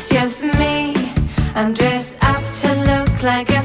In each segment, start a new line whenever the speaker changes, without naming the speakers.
It's just me. I'm dressed up to look like a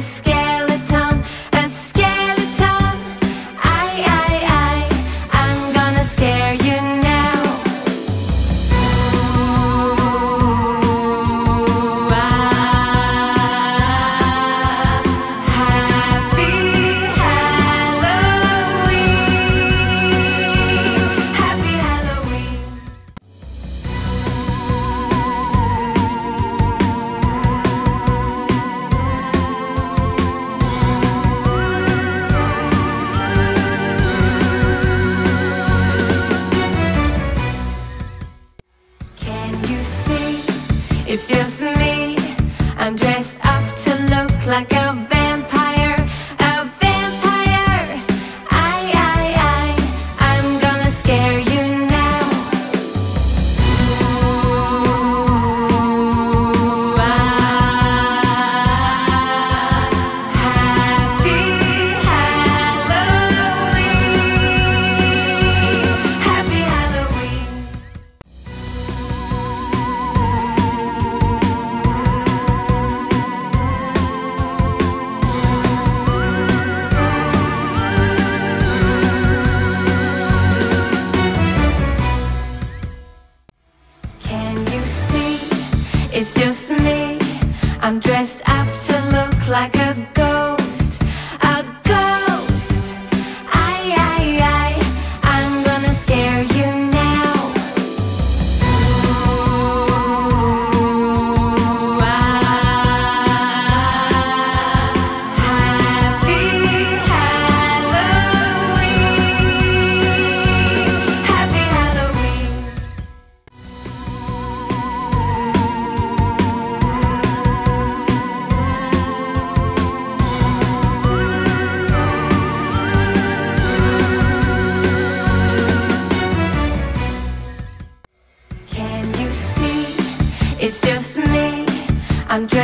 It's just I'm dressed